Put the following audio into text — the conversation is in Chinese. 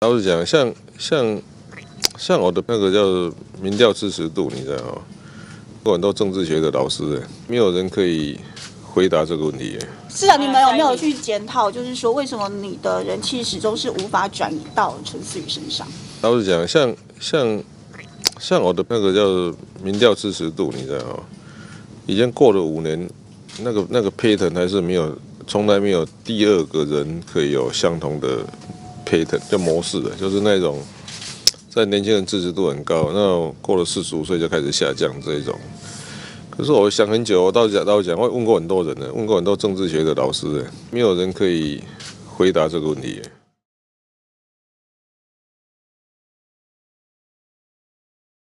老实讲，像像像我的那个叫民调支持度，你知道吗？有很多政治学的老师，没有人可以回答这个问题。市长，你们有没有去检讨？就是说，为什么你的人气始终是无法转移到陈思宇身上？老实讲，像像像我的那个叫民调支持度，你知道吗？已经过了五年，那个那个 pattern 还是没有，从来没有第二个人可以有相同的 pattern 叫模式的，就是那种在年轻人支持度很高，那过了四十五岁就开始下降这一种。可是我想很久，我到讲到讲，我问过很多人呢，问过很多政治学的老师，没有人可以回答这个问题。